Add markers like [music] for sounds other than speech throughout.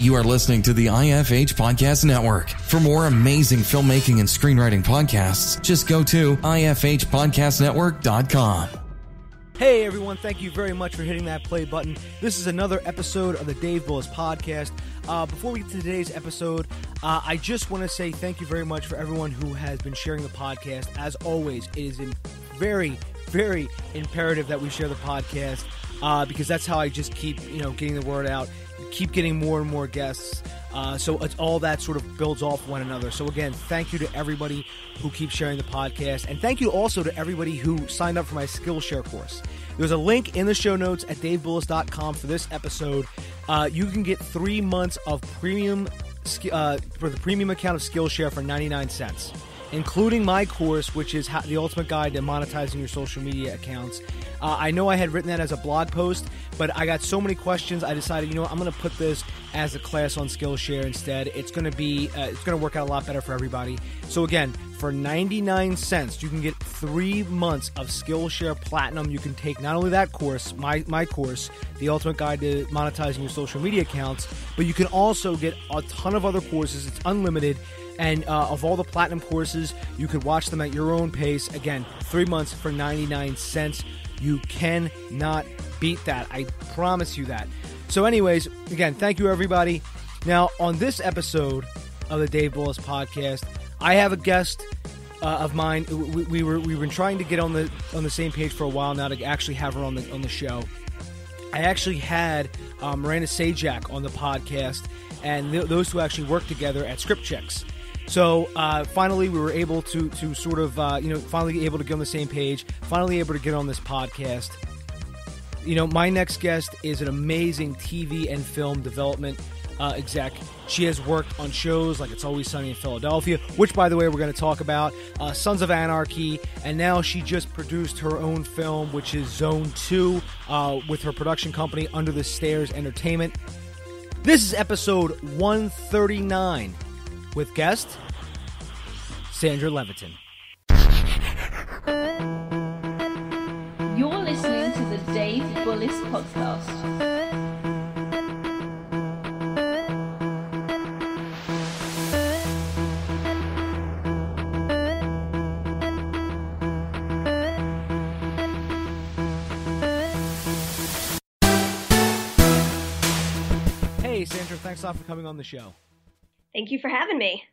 You are listening to the IFH Podcast Network. For more amazing filmmaking and screenwriting podcasts, just go to ifhpodcastnetwork.com. Hey everyone, thank you very much for hitting that play button. This is another episode of the Dave Bullis podcast. Uh, before we get to today's episode, uh, I just want to say thank you very much for everyone who has been sharing the podcast. As always, it is very, very imperative that we share the podcast uh, because that's how I just keep you know getting the word out, keep getting more and more guests. Uh, so it's all that sort of builds off one another. So again, thank you to everybody who keeps sharing the podcast, and thank you also to everybody who signed up for my Skillshare course. There's a link in the show notes at davebullis.com for this episode. Uh, you can get three months of premium uh, for the premium account of Skillshare for 99 cents including my course, which is the ultimate guide to monetizing your social media accounts. Uh, I know I had written that as a blog post, but I got so many questions. I decided, you know, what, I'm going to put this as a class on Skillshare instead. It's going to be, uh, it's going to work out a lot better for everybody. So again, for 99 cents, you can get three months of Skillshare Platinum. You can take not only that course, my my course, the Ultimate Guide to Monetizing Your Social Media Accounts, but you can also get a ton of other courses. It's unlimited. And uh, of all the platinum courses, you could watch them at your own pace. Again, three months for 99 cents. You cannot beat that. I promise you that. So, anyways, again, thank you, everybody. Now, on this episode of the Dave Bullis podcast, I have a guest uh, of mine. We, we, were we've been trying to get on the on the same page for a while now to actually have her on the on the show. I actually had um, Miranda Sajdak on the podcast, and th- those two actually work together at ScriptChix. So uh, finally, we were able to to sort of uh, you know finally able to get on the same page. Finally able to get on this podcast. You know, my next guest is an amazing TV and film development uh, exec. She has worked on shows like It's Always Sunny in Philadelphia, which, by the way, we're going to talk about, uh, Sons of Anarchy, and now she just produced her own film, which is Zone 2, uh, with her production company Under the Stairs Entertainment. This is episode 139 with guest Sandra Leviton. You're listening to the Dave Bullis Podcast. Hey, Sandra, thanks a lot for coming on the show. Thank you for having me.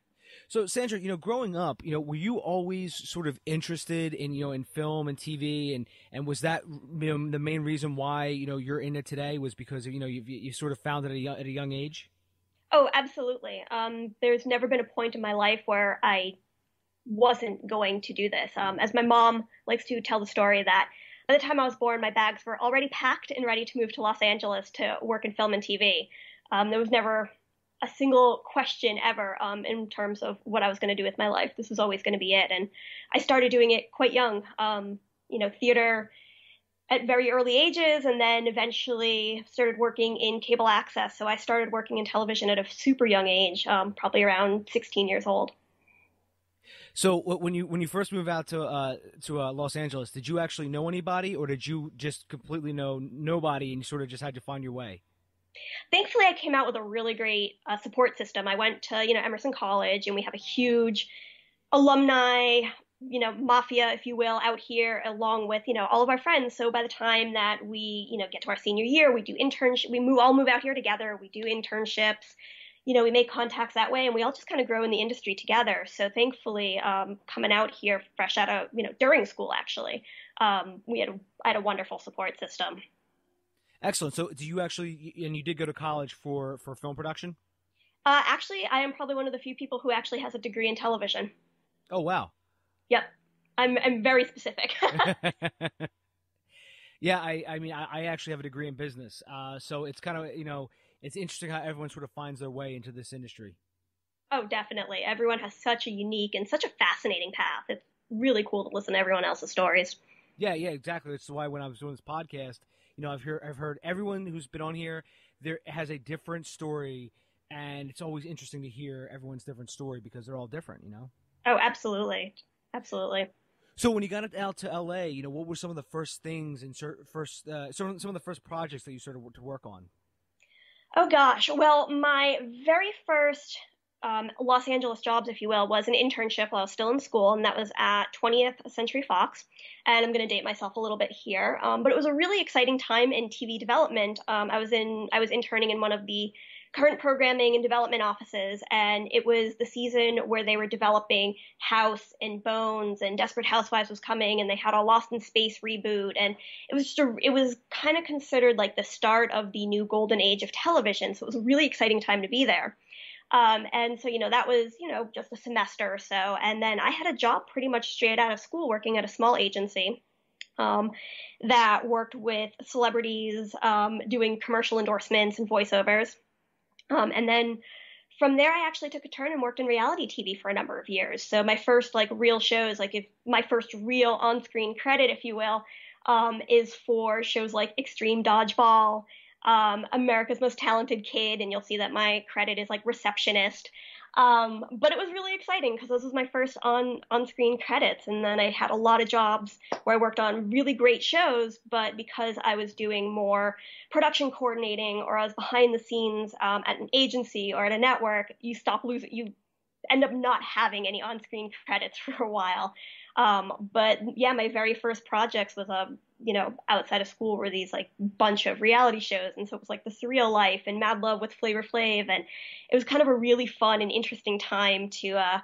So, Sandra, you know, growing up, you know, were you always sort of interested in, you know, in film and TV, and and was that you know, the main reason why you know you're in it today was because you know you you sort of found it at a young, at a young age? Oh, absolutely. Um, there's never been a point in my life where I wasn't going to do this. Um, as my mom likes to tell the story that by the time I was born, my bags were already packed and ready to move to Los Angeles to work in film and TV. Um, there was never a single question ever um, in terms of what I was going to do with my life. This was always going to be it. And I started doing it quite young, um, you know, theater at very early ages, and then eventually started working in cable access. So I started working in television at a super young age, um, probably around 16 years old. So when you when you first moved out to uh, to uh, Los Angeles, did you actually know anybody, or did you just completely know nobody and you sort of just had to find your way? Thankfully I came out with a really great uh, support system. I went to, you know, Emerson College and we have a huge alumni, you know, mafia, if you will, out here along with, you know, all of our friends. So by the time that we, you know, get to our senior year, we do internship, we move, all move out here together. We do internships, you know, we make contacts that way and we all just kind of grow in the industry together. So thankfully, um, coming out here fresh out of, you know, during school, actually, um, we had, a, I had a wonderful support system. Excellent. So, do you actually, and you did go to college for for film production? Uh, actually, I am probably one of the few people who actually has a degree in television. Oh wow. Yep, I'm I'm very specific. [laughs] yeah, I I mean I, I, actually have a degree in business, uh, so it's kind of you know it's interesting how everyone sort of finds their way into this industry. Oh, definitely. Everyone has such a unique and such a fascinating path. It's really cool to listen to everyone else's stories. Yeah, yeah, exactly. That's why when I was doing this podcast, you know, I've heard I've heard everyone who's been on here there has a different story, and it's always interesting to hear everyone's different story because they're all different. You know. Oh, absolutely, absolutely. So when you got out to LA, you know, what were some of the first things and first uh, some some of the first projects that you started to work on? Oh gosh. Well, my very first um, Los Angeles jobs, if you will, was an internship while I was still in school, and that was at 20th Century Fox. And I'm going to date myself a little bit here, um, but it was a really exciting time in TV development. Um, I was in, I was interning in one of the current programming and development offices, and it was the season where they were developing House and Bones, and Desperate Housewives was coming, and they had a Lost in Space reboot, and it was just a, it was kind of considered like the start of the new golden age of television. So it was a really exciting time to be there. Um, and so, you know, that was, you know, just a semester or so. And then I had a job pretty much straight out of school working at a small agency. Um, that worked with celebrities um, doing commercial endorsements and voiceovers. Um, and then from there, I actually took a turn and worked in reality TV for a number of years. So my first like real shows, like if my first real on-screen credit, if you will, um, is for shows like Extreme Dodgeball um, America's Most Talented Kid, and you'll see that my credit is like receptionist. Um, but it was really exciting because this was my first on on screen credits, and then I had a lot of jobs where I worked on really great shows. But because I was doing more production coordinating, or I was behind the scenes um, at an agency or at a network, you stop losing you end up not having any on screen credits [laughs] for a while. Um, but yeah, my very first projects was a um, you know outside of school were these like bunch of reality shows, and so it was like the Surreal Life and Mad Love with Flavor Flav, and it was kind of a really fun and interesting time to uh,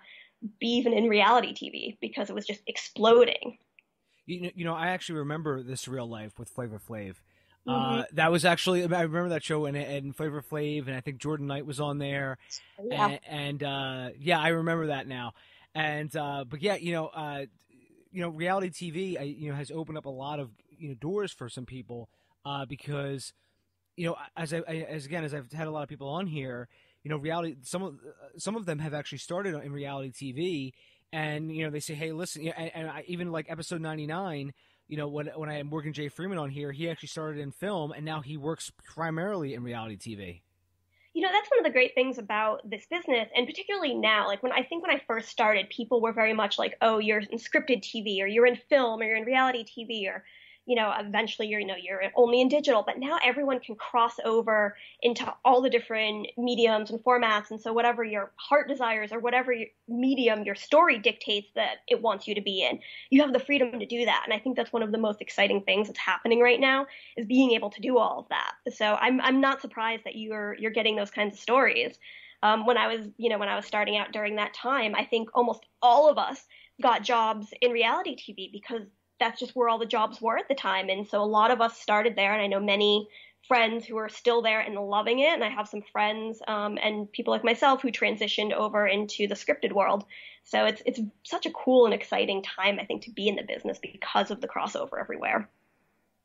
be even in reality TV because it was just exploding. You know, you know, I actually remember the Surreal Life with Flavor Flav. Uh, mm-hmm. Uh, that was actually I remember that show and, and Flavor Flav and I think Jordan Knight was on there. Yeah. And, and uh, yeah, I remember that now. And uh, but yeah, you know, uh, you know, reality TV, I, you know, has opened up a lot of you know doors for some people uh, because you know, as I, as again as I've had a lot of people on here, you know, reality some of some of them have actually started in reality TV, and you know they say, hey, listen, and, and I, even like episode ninety nine. You know, when when I had Morgan J. Freeman on here, he actually started in film, and now he works primarily in reality TV you know that's one of the great things about this business and particularly now like when i think when i first started people were very much like oh you're in scripted tv or you're in film or you're in reality tv or you know, eventually you're, you know, you're only in digital, but now everyone can cross over into all the different mediums and formats. And so whatever your heart desires or whatever medium your story dictates that it wants you to be in, you have the freedom to do that. And I think that's one of the most exciting things that's happening right now is being able to do all of that. So I'm, I'm not surprised that you're, you're getting those kinds of stories. Um, when I was, you know, when I was starting out during that time, I think almost all of us got jobs in reality TV because that's just where all the jobs were at the time. And so a lot of us started there, and I know many friends who are still there and loving it. And I have some friends um, and people like myself who transitioned over into the scripted world. So it's it's such a cool and exciting time, I think, to be in the business because of the crossover everywhere.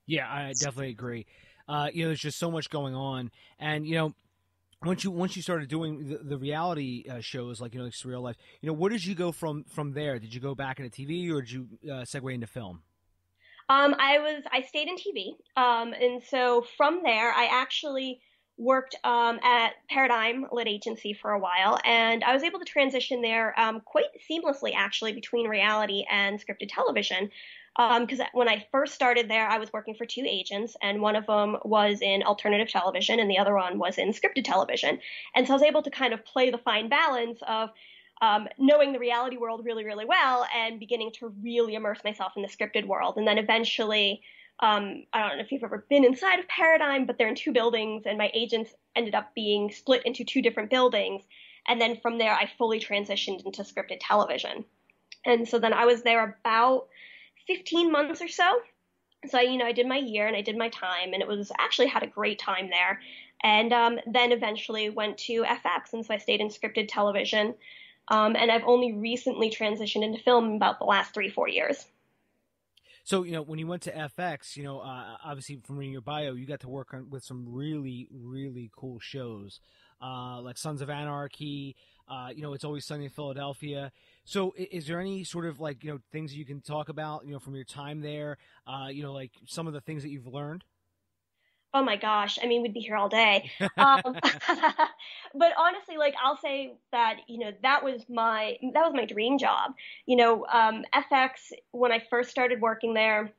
Yeah, I definitely agree. Uh, you know, there's just so much going on, and you know, once you once you started doing the, the reality uh, shows like you know like surreal life you know where did you go from from there did you go back into tv or did you uh, segue into film um, i was i stayed in tv um, and so from there i actually worked um, at paradigm lit agency for a while and i was able to transition there um, quite seamlessly actually between reality and scripted television because um, when I first started there, I was working for two agents, and one of them was in alternative television, and the other one was in scripted television. And so I was able to kind of play the fine balance of um, knowing the reality world really, really well and beginning to really immerse myself in the scripted world. And then eventually, um, I don't know if you've ever been inside of Paradigm, but they're in two buildings, and my agents ended up being split into two different buildings. And then from there, I fully transitioned into scripted television. And so then I was there about 15 months or so. So, you know, I did my year and I did my time, and it was actually had a great time there. And um, then eventually went to FX, and so I stayed in scripted television. Um, and I've only recently transitioned into film about the last three, four years. So, you know, when you went to FX, you know, uh, obviously from reading your bio, you got to work on, with some really, really cool shows, uh, like Sons of Anarchy. Uh, you know, it's always sunny in Philadelphia. So, is there any sort of like you know things you can talk about you know from your time there? Uh, you know, like some of the things that you've learned. Oh my gosh! I mean, we'd be here all day. [laughs] Um, [laughs] but honestly, like I'll say that you know that was my that was my dream job. You know, um, FX when I first started working there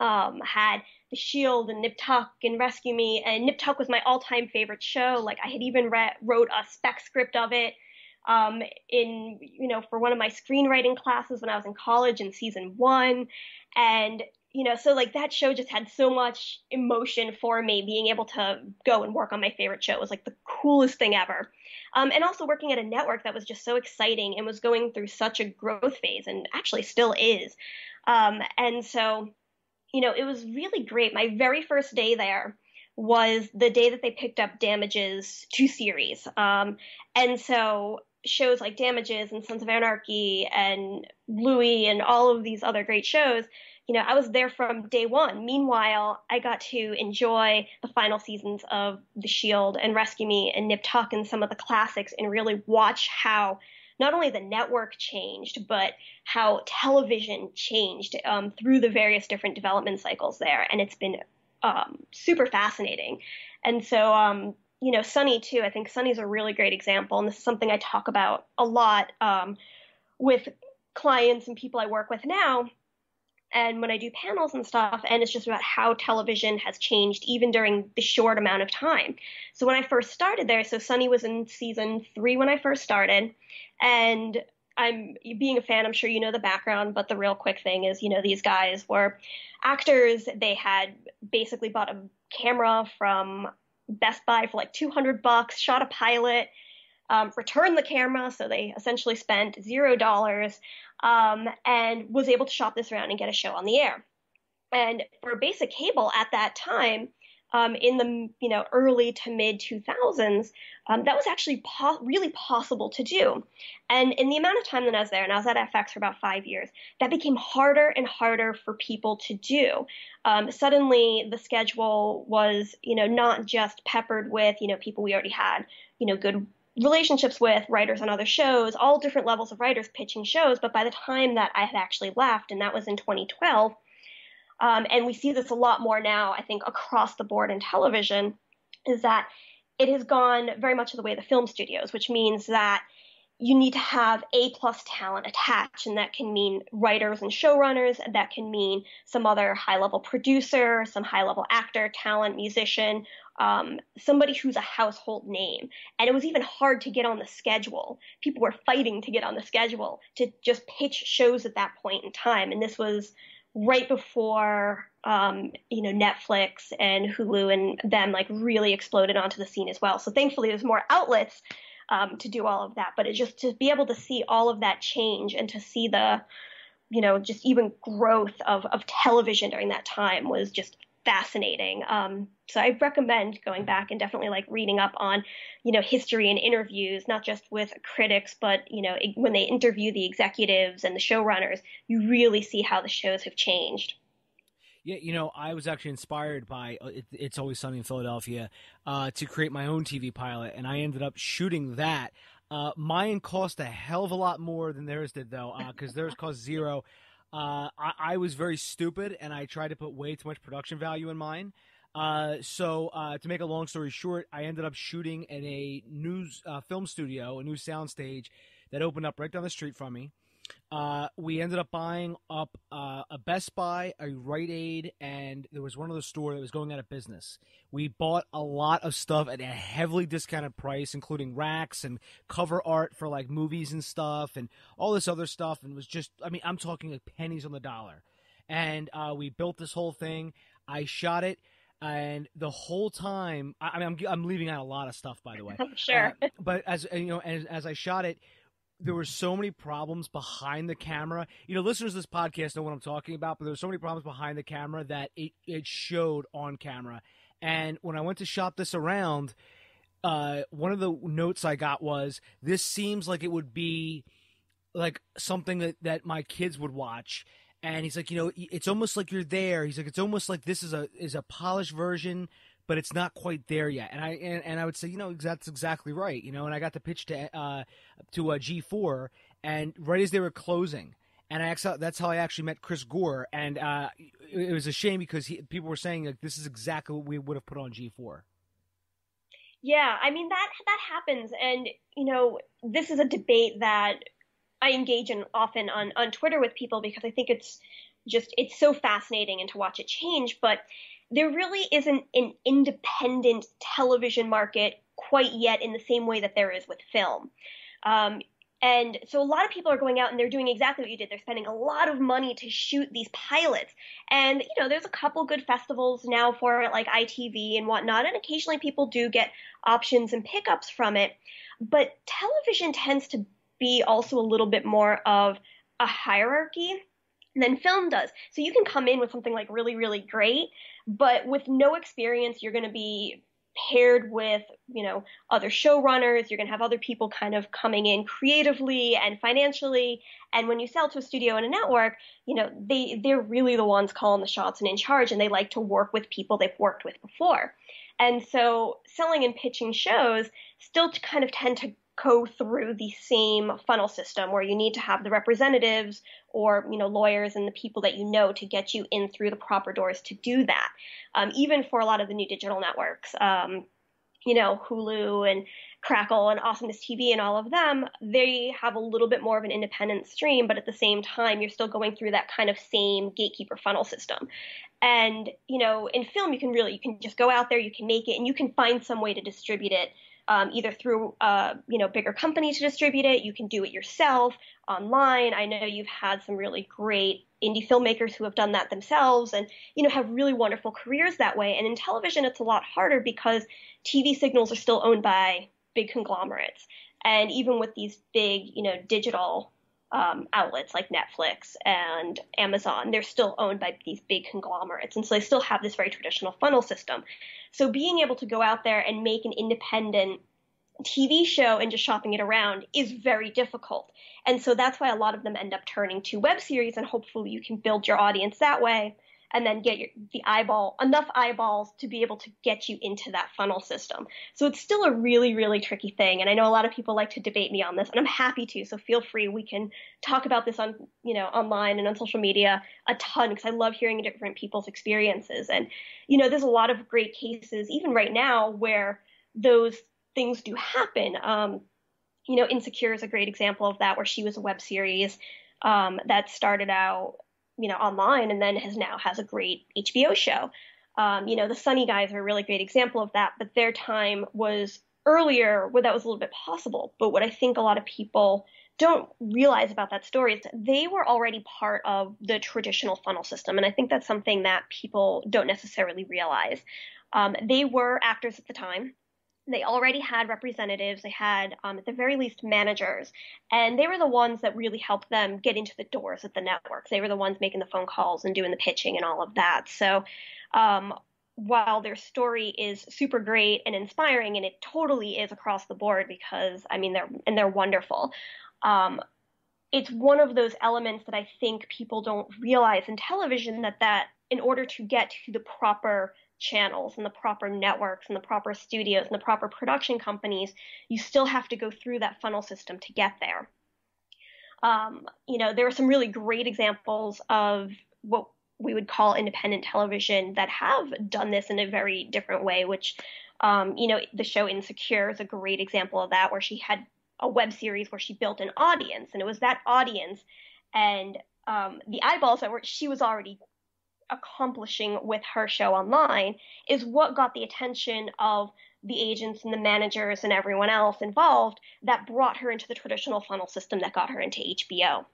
um, had The Shield and Nip Tuck and Rescue Me. And Nip Tuck was my all-time favorite show. Like I had even read, wrote a spec script of it um, in you know for one of my screenwriting classes when I was in college in season one, and you know so like that show just had so much emotion for me. Being able to go and work on my favorite show was like the coolest thing ever. Um, and also working at a network that was just so exciting and was going through such a growth phase and actually still is. Um, and so, you know, it was really great. My very first day there was the day that they picked up Damages two series. Um, and so shows like Damages and Sons of Anarchy and Louie and all of these other great shows, you know, I was there from day one. Meanwhile, I got to enjoy the final seasons of The Shield and Rescue Me and Nip Tuck and some of the classics and really watch how not only the network changed, but how television changed um, through the various different development cycles there. And it's been um, super fascinating. And so, um, you know, Sunny too. I think Sunny's a really great example, and this is something I talk about a lot um, with clients and people I work with now. And when I do panels and stuff, and it's just about how television has changed even during the short amount of time. So when I first started there, so Sunny was in season three when I first started, and I'm being a fan, I'm sure you know the background, but the real quick thing is, you know, these guys were actors. They had basically bought a camera from Best Buy for like 200 bucks, shot a pilot, um, returned the camera, so they essentially spent zero dollars, um, and was able to shop this around and get a show on the air. And for basic cable at that time, um, in the you know early to mid 2000s, um, that was actually po- really possible to do. And in the amount of time that I was there, and I was at FX for about five years, that became harder and harder for people to do. Um, suddenly, the schedule was you know not just peppered with you know people we already had you know good relationships with writers on other shows, all different levels of writers pitching shows. But by the time that I had actually left, and that was in 2012 um, and we see this a lot more now, I think, across the board in television, is that it has gone very much the way of the film studios, which means that you need to have A plus talent attached, and that can mean writers and showrunners, that can mean some other high level producer, some high level actor, talent, musician, um, somebody who's a household name. And it was even hard to get on the schedule. People were fighting to get on the schedule to just pitch shows at that point in time. And this was right before um, you know Netflix and Hulu and them like really exploded onto the scene as well. So thankfully, there's more outlets um, to do all of that. But it's just to be able to see all of that change and to see the you know just even growth of of television during that time was just fascinating. Um, so I recommend going back and definitely like reading up on, you know, history and interviews, not just with critics, but you know, when they interview the executives and the showrunners, you really see how the shows have changed. Yeah, you know, I was actually inspired by uh, it, It's Always Sunny in Philadelphia uh, to create my own TV pilot, and I ended up shooting that. Uh, mine cost a hell of a lot more than theirs did, though, because uh, theirs cost zero. Uh, I, I, was very stupid and I tried to put way too much production value in mine. Uh, so uh, to make a long story short, I ended up shooting in a news uh, film studio, a new soundstage that opened up right down the street from me. Uh, we ended up buying up uh, a Best Buy, a Rite Aid, and there was one other store that was going out of business. We bought a lot of stuff at a heavily discounted price, including racks and cover art for like movies and stuff, and all this other stuff. And it was just, I mean, I'm talking like pennies on the dollar. And uh, we built this whole thing. I shot it and the whole time I, mean I'm, I'm leaving out a lot of stuff by the way [laughs] sure uh, but as you know as, as i shot it there were so many problems behind the camera. You know, listeners this podcast know what I'm talking about, but there were so many problems behind the camera that it, it showed on camera. And when I went to shop this around, uh, one of the notes I got was this seems like it would be like something that, that my kids would watch. And he's like, you know, it's almost like you're there. He's like, it's almost like this is a is a polished version but it's not quite there yet. And I and, and I would say, you know, that's exactly right. You know, and I got the pitch to uh, to a G four, and right as they were closing, and I actually, that's how I actually met Chris Gore, and uh, it, it, was a shame because he, people were saying like this is exactly what we would have put on G four. Yeah, I mean that that happens, and you know, this is a debate that I engage in often on on Twitter with people because I think it's just it's so fascinating and to watch it change, but there really isn't an independent television market quite yet in the same way that there is with film. Um, and so a lot of people are going out and they're doing exactly what you did. They're spending a lot of money to shoot these pilots. And, you know, there's a couple good festivals now for it, like ITV and whatnot. And occasionally people do get options and pickups from it. But television tends to be also a little bit more of a hierarchy than film does. So you can come in with something like really, really great, but with no experience, you're going to be paired with, you know, other showrunners. You're going to have other people kind of coming in creatively and financially. And when you sell to a studio and a network, you know, they, they're really the ones calling the shots and in charge, and they like to work with people they've worked with before. And so selling and pitching shows still kind of tend to go through the same funnel system where you need to have the representatives or you know lawyers and the people that you know to get you in through the proper doors to do that. Um, even for a lot of the new digital networks, um, you know Hulu and Crackle and Awesomeness TV and all of them, they have a little bit more of an independent stream, but at the same time, you're still going through that kind of same gatekeeper funnel system. And you know, in film, you can really you can just go out there, you can make it, and you can find some way to distribute it um, either through uh, you know bigger company to distribute it. You can do it yourself online. I know you've had some really great indie filmmakers who have done that themselves and you know have really wonderful careers that way. And in television, it's a lot harder because TV signals are still owned by big conglomerates. And even with these big, you know, digital um, outlets like Netflix and Amazon, they're still owned by these big conglomerates. And so they still have this very traditional funnel system. So being able to go out there and make an independent TV show and just shopping it around is very difficult. And so that's why a lot of them end up turning to web series and hopefully you can build your audience that way and then get your, the eyeball enough eyeballs to be able to get you into that funnel system. So it's still a really really tricky thing and I know a lot of people like to debate me on this and I'm happy to so feel free. We can talk about this on you know online and on social media a ton because I love hearing different people's experiences. And you know there's a lot of great cases even right now where those things do happen. Um, you know insecure is a great example of that where she was a web series um, that started out you know, online and then has now has a great HBO show. Um, you know, the Sunny guys are a really great example of that, but their time was earlier where that was a little bit possible. But what I think a lot of people don't realize about that story is they were already part of the traditional funnel system. And I think that's something that people don't necessarily realize. Um, they were actors at the time they already had representatives. They had, um, at the very least, managers, and they were the ones that really helped them get into the doors at the networks. They were the ones making the phone calls and doing the pitching and all of that. So, um, while their story is super great and inspiring, and it totally is across the board because I mean they're and they're wonderful. Um, it's one of those elements that I think people don't realize in television that that in order to get to the proper channels and the proper networks and the proper studios and the proper production companies, you still have to go through that funnel system to get there. Um, you know, there are some really great examples of what we would call independent television that have done this in a very different way, which, um, you know, the show Insecure is a great example of that, where she had a web series where she built an audience, and it was that audience and um, the eyeballs that were she was already accomplishing with her show online is what got the attention of the agents and the managers and everyone else involved that brought her into the traditional funnel system that got her into HBO.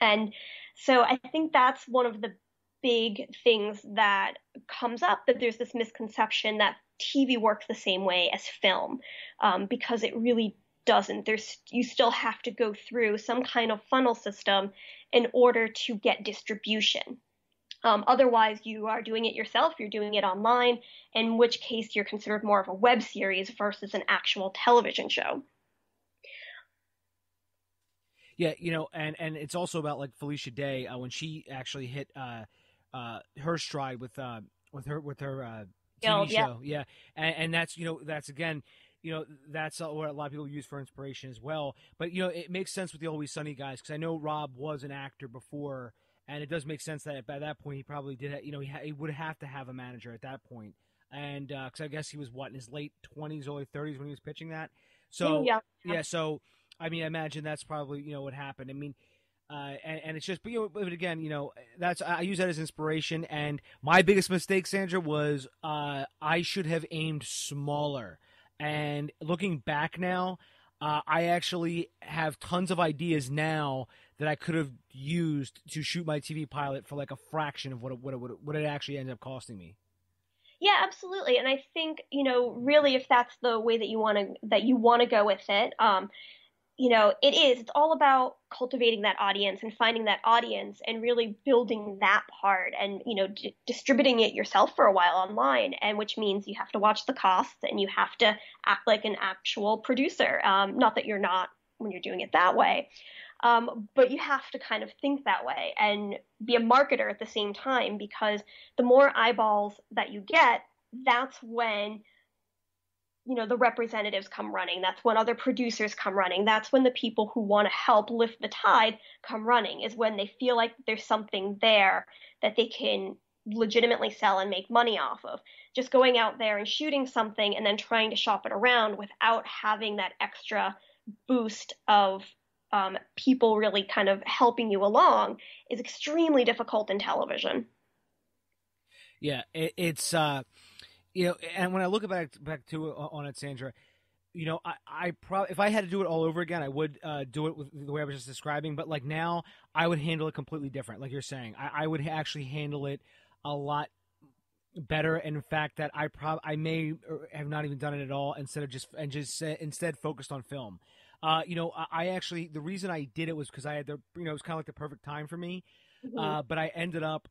And so I think that's one of the big things that comes up that there's this misconception that TV works the same way as film um, because it really doesn't. There's you still have to go through some kind of funnel system in order to get distribution. Um, otherwise, you are doing it yourself, you're doing it online, in which case you're considered more of a web series versus an actual television show. Yeah, you know, and and it's also about like Felicia Day uh, when she actually hit uh, uh, her stride with uh, with her with her uh, TV yeah. show. Yeah, and, and that's you know that's again you know that's what a lot of people use for inspiration as well. But you know it makes sense with the Always Sunny guys because I know Rob was an actor before and it does make sense that by that point he probably did. You know, he, ha- he would have to have a manager at that point, and because uh, I guess he was what in his late twenties, early thirties when he was pitching that. So yeah, yeah. So I mean, I imagine that's probably you know what happened. I mean, Uh, and, and, it's just, but, you know, but again, you know, that's I use that as inspiration. And my biggest mistake, Sandra, was uh, I should have aimed smaller. And looking back now, uh, I actually have tons of ideas now that I could have used to shoot my TV pilot for like a fraction of what it, what it, what it actually ended up costing me. Yeah, absolutely. And I think, you know, really if that's the way that you want to that you want to go with it, um, you know, it is. It's all about cultivating that audience and finding that audience and really building that part and, you know, d- distributing it yourself for a while online. And which means you have to watch the costs and you have to act like an actual producer. Um, not that you're not when you're doing it that way. Um, but you have to kind of think that way and be a marketer at the same time because the more eyeballs that you get, that's when you know the representatives come running. That's when other producers come running. That's when the people who want to help lift the tide come running is when they feel like there's something there that they can legitimately sell and make money off of. Just going out there and shooting something and then trying to shop it around without having that extra boost of um, people really kind of helping you along is extremely difficult in television. Yeah, it, it's uh, you know, and when I look back back to on it, Sandra, you know, I, I probably if I had to do it all over again, I would uh, do it with the way I was just describing. But like now, I would handle it completely different. Like you're saying, I, I would actually handle it a lot better. In fact, that I prob I may have not even done it at all instead of just and just uh, instead focused on film. Uh, you know, I, actually the reason I did it was because I had the you know it was kind of like the perfect time for me. Mm-hmm. Uh, but I ended up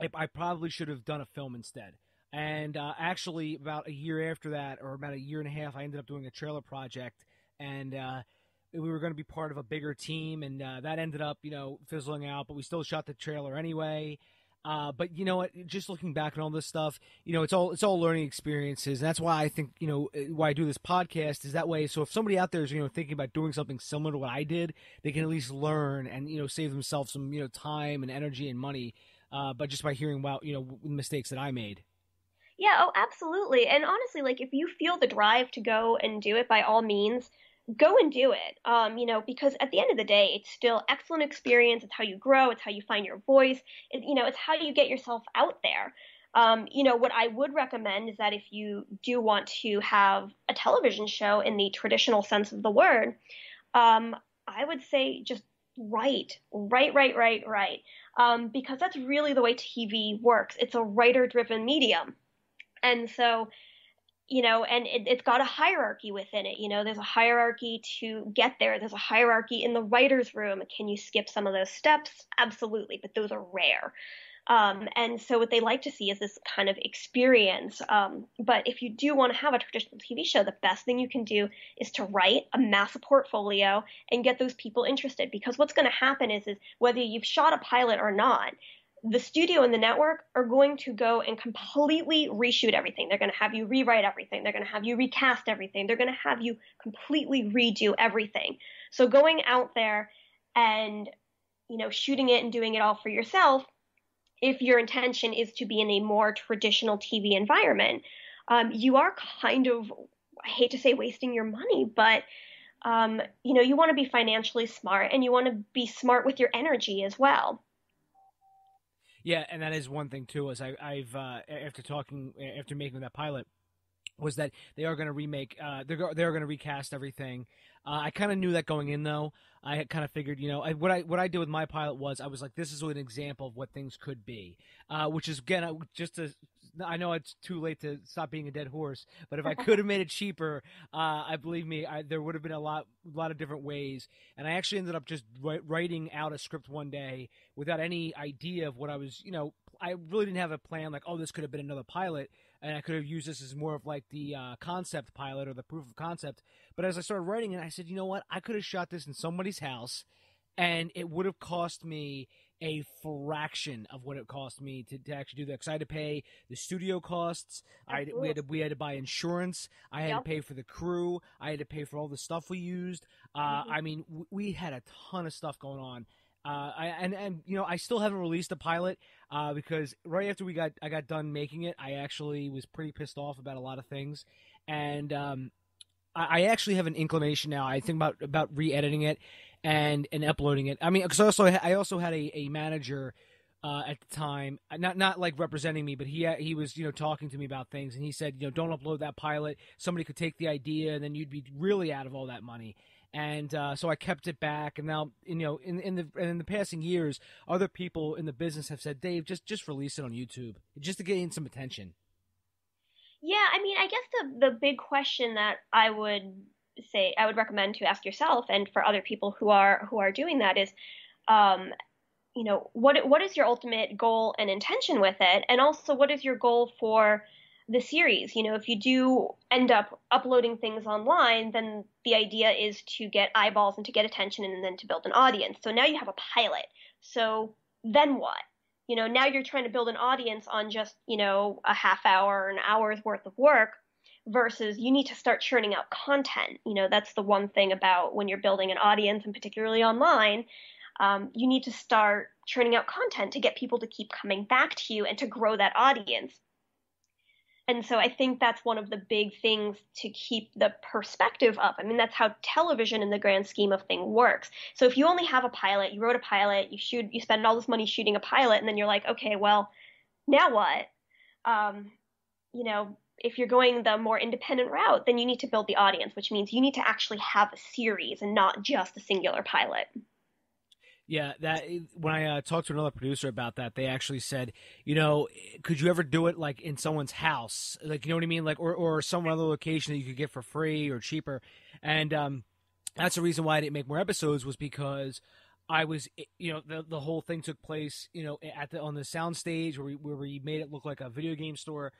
I, I, probably should have done a film instead. And uh, actually, about a year after that, or about a year and a half, I ended up doing a trailer project, and uh, we were going to be part of a bigger team, and uh, that ended up you know fizzling out. But we still shot the trailer anyway. Uh, but you know what? Just looking back on all this stuff, you know, it's all it's all learning experiences, and that's why I think you know uh, why I do this podcast is that way. So if somebody out there is you know thinking about doing something similar to what I did, they can at least learn and you know save themselves some you know time and energy and money, uh, but just by hearing about you know mistakes that I made. Yeah, oh, absolutely. And honestly, like if you feel the drive to go and do it, by all means, go and do it. Um, you know, because at the end of the day, it's still excellent experience. It's how you grow. It's how you find your voice. It, you know, it's how you get yourself out there. Um, you know, what I would recommend is that if you do want to have a television show in the traditional sense of the word, um, I would say just write, write, write, write, write, um, because that's really the way TV works. It's a writer-driven medium, and so you know, and it, has got a hierarchy within it. You know, there's a hierarchy to get there. There's a hierarchy in the writer's room. Can you skip some of those steps? Absolutely, but those are rare. Um, and so what they like to see is this kind of experience. Um, but if you do want to have a traditional TV show, the best thing you can do is to write, a massive portfolio, and get those people interested. Because what's going to happen is, is whether you've shot a pilot or not, the studio and the network are going to go and completely reshoot everything. They're going to have you rewrite everything. They're going to have you recast everything. They're going to have you completely redo everything. So going out there and, you know, shooting it and doing it all for yourself, if your intention is to be in a more traditional TV environment, um, you are kind of, I hate to say wasting your money, but um, you know, you want to be financially smart and you want to be smart with your energy as well. Yeah, and that is one thing too. Is I, I've uh, after talking after making that pilot, was that they are going to remake. Uh, they're they're going to recast everything. Uh, I kind of knew that going in though. I kind of figured, you know, I, what I what I did with my pilot was I was like, this is an example of what things could be, uh, which is again just to I know it's too late to stop being a dead horse, but if I could have made it cheaper, uh, I believe me, I, there would have been a lot, a lot of different ways. And I actually ended up just writing out a script one day without any idea of what I was, you know, I really didn't have a plan like, oh, this could have been another pilot, and I could have used this as more of like the uh, concept pilot or the proof of concept. But as I started writing it, I said, you know what, I could have shot this in somebody's house, and it would have cost me a fraction of what it cost me to, to actually do that because I had to pay the studio costs. I we had to we had to buy insurance. I had yep. to pay for the crew. I had to pay for all the stuff we used. Uh, mm-hmm. I mean, w- we had a ton of stuff going on. Uh, I, and and you know I still haven't released the pilot uh, because right after we got I got done making it, I actually was pretty pissed off about a lot of things, and um, I, I actually have an inclination now. I think about about re-editing it, and and uploading it. I mean, because also I also had a, a manager uh, at the time, not not like representing me, but he he was you know talking to me about things, and he said you know don't upload that pilot. Somebody could take the idea, and then you'd be really out of all that money. And uh, so I kept it back, and now you know in in the in the passing years, other people in the business have said, Dave, just just release it on YouTube, just to gain some attention. Yeah, I mean, I guess the the big question that I would say I would recommend to ask yourself and for other people who are who are doing that is, um, you know, what what is your ultimate goal and intention with it, and also what is your goal for the series? You know, if you do end up uploading things online, then the idea is to get eyeballs and to get attention and then to build an audience. So now you have a pilot. So then what? You know, now you're trying to build an audience on just, you know, a half hour an hour's worth of work versus you need to start churning out content. You know, that's the one thing about when you're building an audience and particularly online. Um, you need to start churning out content to get people to keep coming back to you and to grow that audience. And so I think that's one of the big things to keep the perspective up. I mean, that's how television in the grand scheme of thing works. So if you only have a pilot, you wrote a pilot, you shoot, you spend all this money shooting a pilot, and then you're like, okay, well, now what? Um, you know, if you're going the more independent route, then you need to build the audience, which means you need to actually have a series and not just a singular pilot. Yeah, that when I uh, talked to another producer about that, they actually said, you know, could you ever do it like in someone's house, like you know what I mean, like or or some other location that you could get for free or cheaper, and um, that's the reason why I didn't make more episodes was because I was, you know, the the whole thing took place, you know, at the on the soundstage where we, where we made it look like a video game store,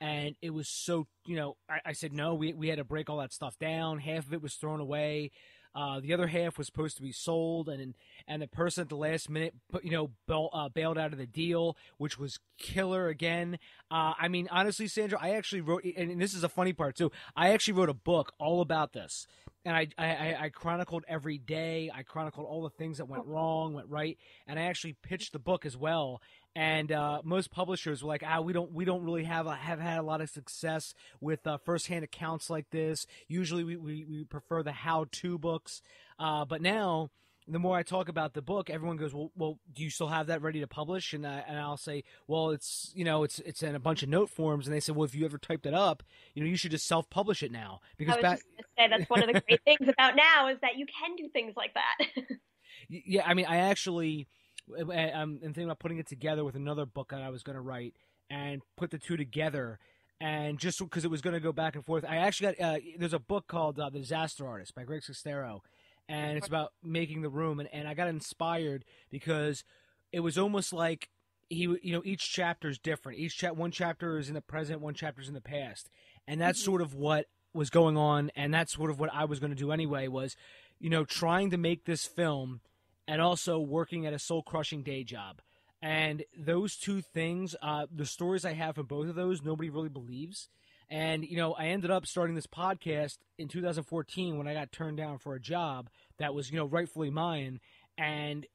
and it was so, you know, I, I said no, we we had to break all that stuff down. Half of it was thrown away. Uh, the other half was supposed to be sold, and and the person at the last minute, you know, bail, uh, bailed out of the deal, which was killer again. Uh, I mean, honestly, Sandra, I actually wrote, and this is a funny part too. I actually wrote a book all about this, and I, I, I chronicled every day. I chronicled all the things that went wrong, went right, and I actually pitched the book as well and uh, most publishers were like, "Ah, we don't we don't really have a, have had a lot of success with uh, firsthand accounts like this. Usually, we we, we prefer the how to books, uh, but now." The more I talk about the book, everyone goes, "Well, well, do you still have that ready to publish?" And I, and I'll say, "Well, it's you know, it's it's in a bunch of note forms." And they say, "Well, if you ever typed it up, you know, you should just self publish it now." Because I was back- just say that's one of the great [laughs] things about now is that you can do things like that. [laughs] yeah, I mean, I actually I'm thinking about putting it together with another book that I was going to write and put the two together. And just because it was going to go back and forth, I actually got uh, there's a book called uh, The Disaster Artist by Greg Sestero, and it's about making the room. And, and I got inspired because it was almost like he, you know, each chapter is different. Each chat, one chapter is in the present, one chapter is in the past, and that's mm-hmm. sort of what was going on, and that's sort of what I was going to do anyway. Was you know trying to make this film and also working at a soul crushing day job. And those two things, uh, the stories I have from both of those, nobody really believes. And, you know, I ended up starting this podcast in 2014 when I got turned down for a job that was, you know, rightfully mine. And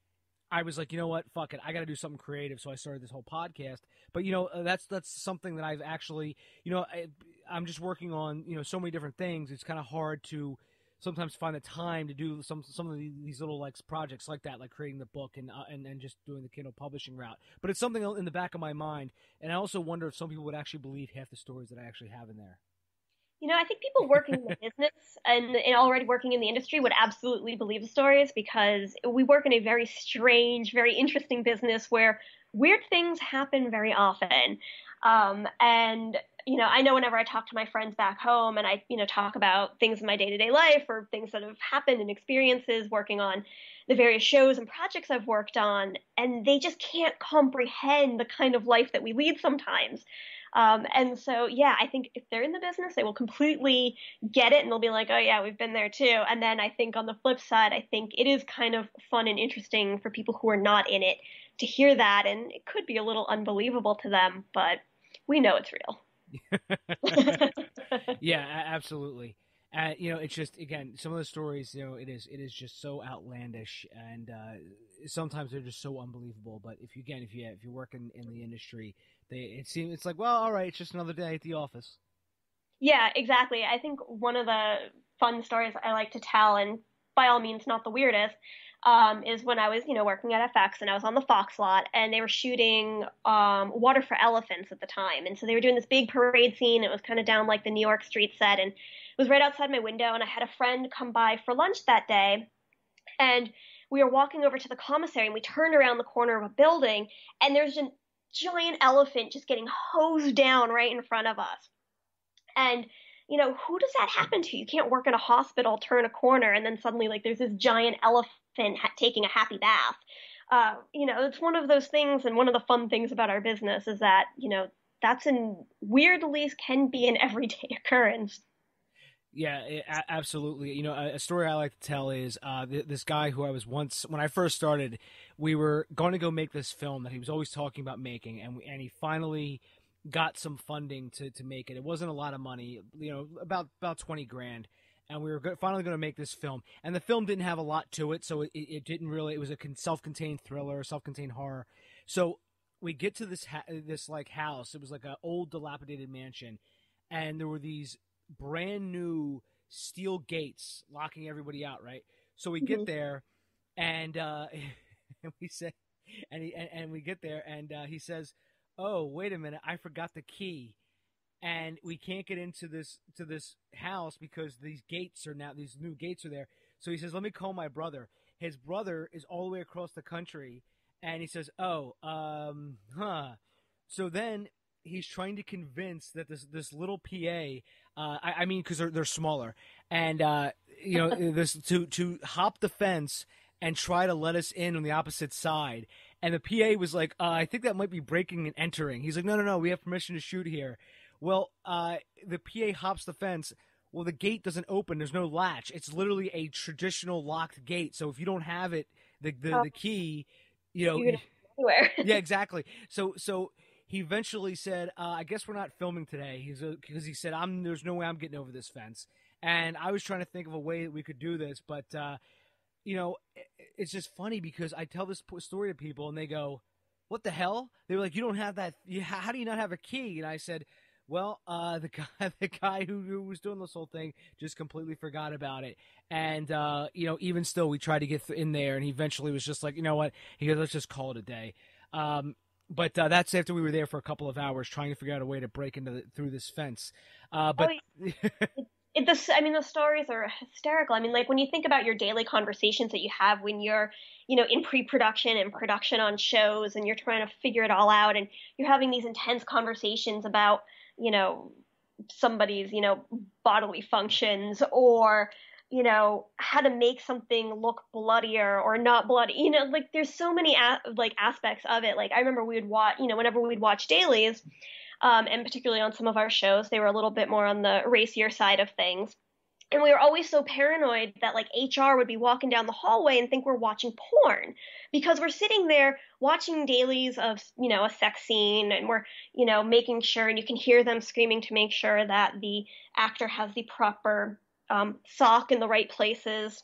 I was like, you know what, fuck it, I got to do something creative. So I started this whole podcast. But you know, uh, that's that's something that I've actually, you know, I, I'm just working on, you know, so many different things. It's kind of hard to sometimes find the time to do some some of these little like projects like that, like creating the book and uh, and and just doing the Kindle publishing route. But it's something in the back of my mind, and I also wonder if some people would actually believe half the stories that I actually have in there. You know, I think people working in the [laughs] business and, and already working in the industry would absolutely believe the stories because we work in a very strange, very interesting business where weird things happen very often. Um, and you know, I know whenever I talk to my friends back home and I, you know, talk about things in my day to day life or things that have happened and experiences working on the various shows and projects I've worked on, and they just can't comprehend the kind of life that we lead sometimes. Um, and so, yeah, I think if they're in the business, they will completely get it and they'll be like, oh, yeah, we've been there too. And then I think on the flip side, I think it is kind of fun and interesting for people who are not in it to hear that. And it could be a little unbelievable to them, but we know it's real. [laughs] yeah, absolutely. Uh, you know, it's just again some of the stories. You know, it is it is just so outlandish, and uh, sometimes they're just so unbelievable. But if you again, if you if you work in, in the industry, they it seems it's like well, all right, it's just another day at the office. Yeah, exactly. I think one of the fun stories I like to tell, and by all means not the weirdest, um, is when I was, you know, working at FX and I was on the Fox lot and they were shooting um, Water for Elephants at the time. And so they were doing this big parade scene. It was kind of down like the New York street set and it was right outside my window. And I had a friend come by for lunch that day. And we were walking over to the commissary and we turned around the corner of a building and there's a giant elephant just getting hosed down right in front of us. And you know, who does that happen to? You can't work in a hospital, turn a corner, and then suddenly, like, there's this giant elephant ha- taking a happy bath. Uh, you know, it's one of those things, and one of the fun things about our business is that, you know, that's an weirdly can be an [laughs] everyday occurrence. Yeah, it, absolutely. You know, a, a, story I like to tell is uh, th- this guy who I was once when I first started. We were going to go make this film that he was always talking about making, and we, and he finally got some funding to, to make it. It wasn't a lot of money, you know, about about twenty grand, and we were go- finally going to make this film. And the film didn't have a lot to it, so it, it didn't really. It was a self-contained thriller, self-contained horror. So we get to this ha- this like house. It was like an old dilapidated mansion, and there were these brand new steel gates locking everybody out. Right. So we get mm-hmm. there, and uh, [laughs] and we say, and he, and, and we get there, and uh, he says oh wait a minute i forgot the key and we can't get into this to this house because these gates are now these new gates are there so he says let me call my brother his brother is all the way across the country and he says oh um huh so then he's trying to convince that this this little PA, uh, I, I, mean, because they're they're smaller, and uh, you know [laughs] this to to hop the fence and try to let us in on the opposite side. And the PA was like, uh, I think that might be breaking and entering. He's like, no, no, no, we have permission to shoot here. Well, uh, the PA hops the fence. Well, the gate doesn't open. There's no latch. It's literally a traditional locked gate. So if you don't have it, the the, oh. the key, you know, anywhere. [laughs] yeah, [laughs] exactly. So so he eventually said, uh, "I guess we're not filming today." He's because he said, "I'm there's no way I'm getting over this fence." And I was trying to think of a way that we could do this, but uh, you know, it's just funny because I tell this story to people and they go, "What the hell?" They were like, "You don't have that. How do you not have a key?" And I said, "Well, uh, [laughs] the guy, the guy who, who, was doing this whole thing just completely forgot about it." And uh, you know, even still, we tried to get in there, and he eventually was just like, "You know what?" He goes, "Let's just call it a day." Um, but uh, that's after we were there for a couple of hours trying to figure out a way to break into the, through this fence. Uh, but oh, it, the, I mean, the stories are hysterical. I mean, like when you think about your daily conversations that you have when you're, you know, in pre-production and production on shows, and you're trying to figure it all out, and you're having these intense conversations about, you know, somebody's, you know, bodily functions or you know how to make something look bloodier or not bloody you know like there's so many a- like aspects of it like i remember we would watch you know whenever we'd watch dailies um, and particularly on some of our shows, they were a little bit more on the racier side of things. And we were always so paranoid that like HR would be walking down the hallway and think we're watching porn because we're sitting there watching dailies of, you know, a sex scene and we're, you know, making sure and you can hear them screaming to make sure that the actor has the proper um, sock in the right places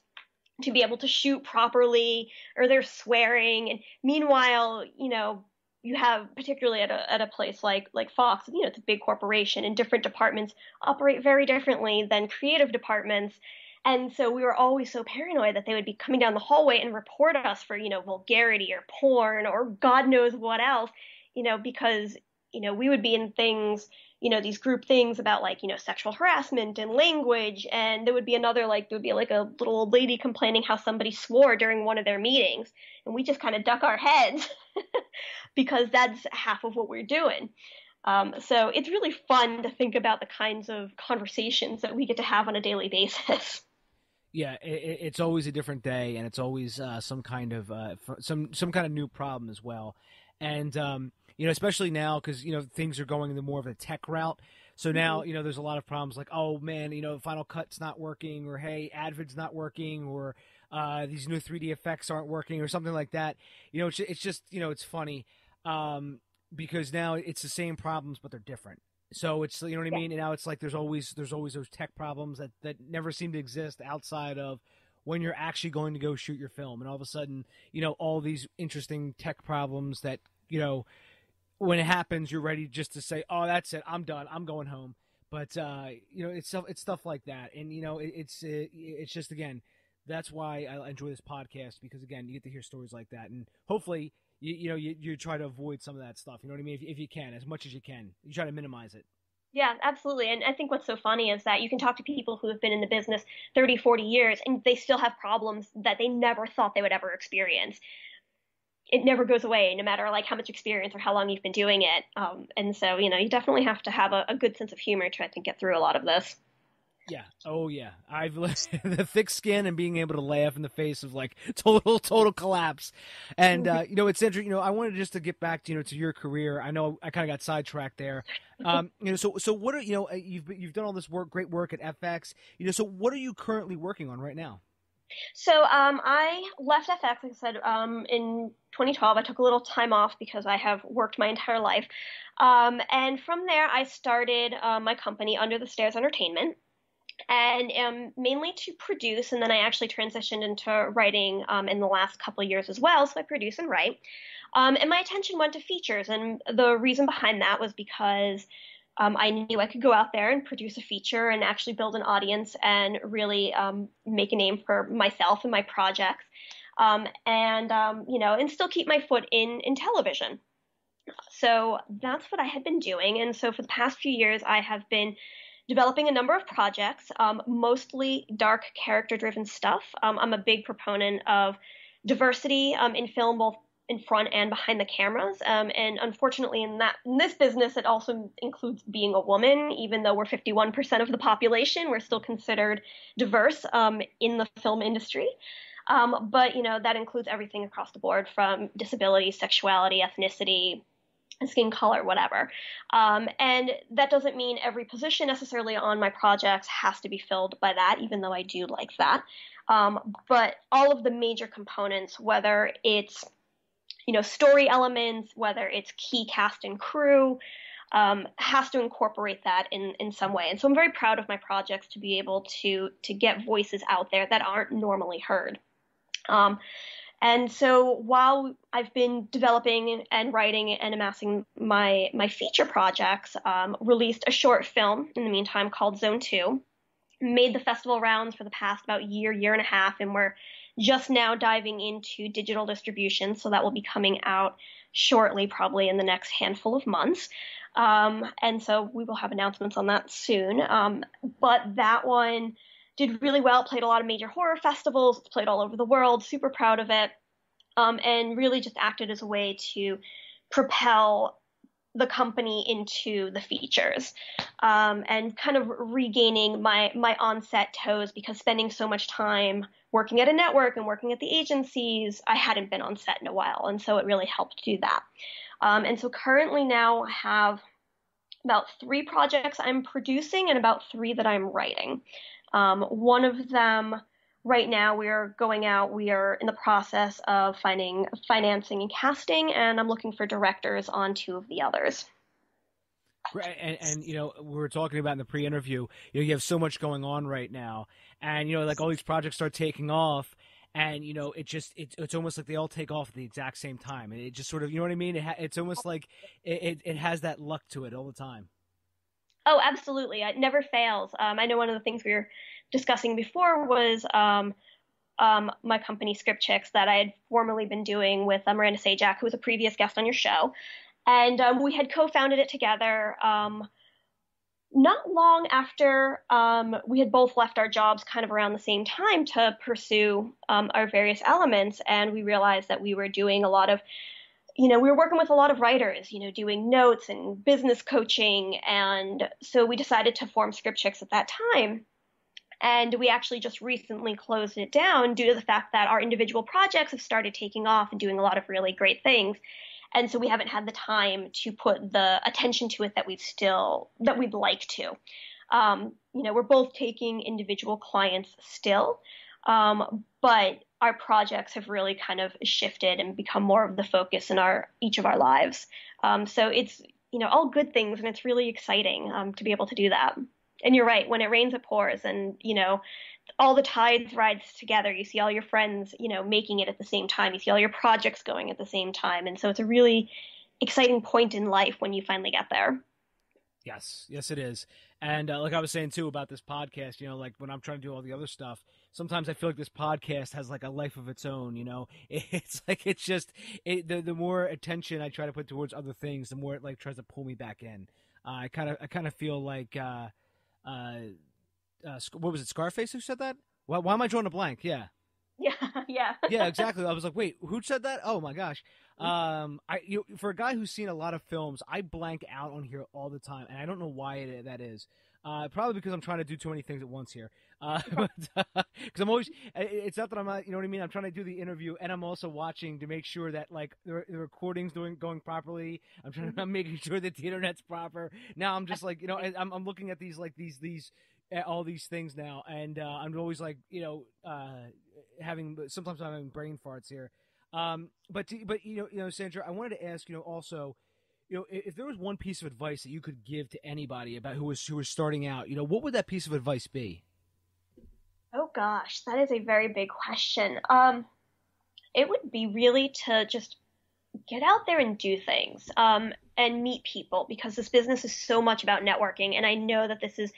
to be able to shoot properly or they're swearing. And meanwhile, you know, you have particularly at a at a place like like Fox, you know, it's a big corporation and different departments operate very differently than creative departments. And so we were always so paranoid that they would be coming down the hallway and report us for, you know, vulgarity or porn or God knows what else, you know, because, you know, we would be in things you know these group things about like you know sexual harassment and language and there would be another like there would be like a little old lady complaining how somebody swore during one of their meetings and we just kind of duck our heads [laughs] because that's half of what we're doing. Um, so it's really fun to think about the kinds of conversations that we get to have on a daily basis. [laughs] Yeah it, it's always a different day and it's always uh, some kind of uh, some some kind of new problem as well. And um, you know, especially now because you know things are going the more of a tech route. So now, mm-hmm. you know, there's a lot of problems like, oh man, you know, Final Cut's not working, or hey, Avid's not working, or uh, these new 3D effects aren't working, or something like that. You know, it's, it's just, you know, it's funny um, because now it's the same problems, but they're different. So it's, you know what I mean? And now it's like there's always there's always those tech problems that that never seem to exist outside of when you're actually going to go shoot your film, and all of a sudden, you know, all these interesting tech problems that you know when it happens, you're ready just to say, "Oh, that's it. I'm done. I'm going home." But uh, you know, it's it's stuff like that, and you know, it, it's it, it's just again that's why I enjoy this podcast because again, you get to hear stories like that, and hopefully, you you know you, you try to avoid some of that stuff. You know what I mean? If, if you can, as much as you can, you try to minimize it. Yeah, absolutely. And I think what's so funny is that you can talk to people who have been in the business 30, 40 years and they still have problems that they never thought they would ever experience. It never goes away, no matter like how much experience or how long you've been doing it. Um, and so, you know, you definitely have to have a, a good sense of humor to, I think, get through a lot of this. Yeah. Oh yeah. I've [laughs] the thick skin and being able to laugh in the face of like [laughs] total total collapse. And uh, you know, it's interesting. You know, I wanted just to get back to you know to your career. I know I kind of got sidetracked there. [laughs] Um, you know, so so what are you know uh, you've you've done all this work, great work at FX. You know, so what are you currently working on right now? So um, I left FX, like I said, um, in 2012. I took a little time off because I have worked my entire life. Um, and from there, I started uh, my company Under the Stairs Entertainment and mainly to produce. And then I actually transitioned into writing um, in the last couple years as well. So I produce and write. Um, and my attention went to features. And the reason behind that was because um, I knew I could go out there and produce a feature and actually build an audience and really um, make a name for myself and my projects. Um, and, you know, and still keep my foot in, in television. So that's what I had been doing. And so for the past few years, I have been developing a number of projects, um, mostly dark character driven stuff. Um, I'm a big proponent of diversity um, in film, both in front and behind the cameras. Um, and unfortunately, in that in this business, it also includes being a woman. Even though we're 51% of the population, we're still considered diverse um, in the film industry. Um, but you know that includes everything across the board, from disability, sexuality, ethnicity, skin color, whatever. Um, and that doesn't mean every position necessarily on my projects has to be filled by that, even though I do like that. Um, but all of the major components, whether it's you know story elements, whether it's key cast and crew, um, has to incorporate that in, in some way. And so I'm very proud of my projects to be able to to get voices out there that aren't normally heard. Um, and so while I've been developing and writing and amassing my my feature projects, um, released a short film in the meantime called Zone Two, made the festival rounds for the past about year year and a half, and we're just now diving into digital distribution. So that will be coming out shortly, probably in the next handful of months. Um, and so we will have announcements on that soon. Um, but that one did really well, played a lot of major horror festivals, it's played all over the world, super proud of it, um, and really just acted as a way to propel the company into the features um, and kind of regaining my my onset toes because spending so much time working at a network and working at the agencies i hadn't been on set in a while and so it really helped do that um, and so currently now i have about three projects i'm producing and about three that i'm writing um, one of them, right now, we are going out. We are in the process of finding financing and casting, and I'm looking for directors on two of the others. And, and, you know we were talking about in the pre-interview you know you have so much going on right now and you know like all these projects start taking off and you know it just it, it's almost like they all take off at the exact same time And it just sort of you know what i mean it ha- it's almost like it, it, it has that luck to it all the time Oh, absolutely. It never fails. Um, I know one of the things we were discussing before was um, um, my company ScriptChix that I had formerly been doing with uh, Miranda Sajdak, who was a previous guest on your show. And um, we had co founded it together um, not long after um, we had both left our jobs, kind of around the same time, to pursue our various elements. And we realized that we were doing a lot of you know, we were working with a lot of writers, you know, doing notes and business coaching. And so we decided to form ScriptChix at that time. And we actually just recently closed it down due to the fact that our individual projects have started taking off and doing a lot of really great things. And so we haven't had the time to put the attention to it that we've still, that we'd like to. Um, you know, we're both taking individual clients still. Um, but our projects have really kind of shifted and become more of the focus in our each of our lives. Um, so it's you know all good things, and it's really exciting um, to be able to do that. And you're right, when it rains, it pours, and you know all the tides rides together. You see all your friends, you know, making it at the same time. You see all your projects going at the same time, and so it's a really exciting point in life when you finally get there. Yes, yes, it is. And uh, like I was saying too about this podcast, you know, like when I'm trying to do all the other stuff, sometimes I feel like this podcast has like a life of its own. You know, [laughs] it's like it's just it, the the more attention I try to put towards other things, the more it like tries to pull me back in. Uh, I kind of I kind of feel like uh uh, uh, what was it, Scarface who said that? Why, why am I drawing a blank? Yeah. [laughs] Yeah, yeah. yeah, [laughs] exactly. I was like, wait, who said that? Oh my gosh. Um, I you, for a guy who's seen a lot of films, I blank out on here all the time, and I don't know why it, that is. Uh, probably because I'm trying to do too many things at once here. Because uh, [laughs] uh, I'm always, it's not that I'm not, you know what I mean. I'm trying to do the interview, and I'm also watching to make sure that like the, the recording's doing going properly. I'm trying to, I'm making sure that the internet's proper. Now I'm just like, you know, I'm, I'm looking at these like these these all these things now, and uh, I'm always like, you know, uh, having sometimes I'm having brain farts here. Um, but to, but you know, you know, Sandra, I wanted to ask, you know, also, you know, if there was one piece of advice that you could give to anybody about who was who was starting out, you know, what would that piece of advice be? Oh gosh, that is a very big question. Um, it would be really to just get out there and do things um, and meet people because this business is so much about networking, and I know that this is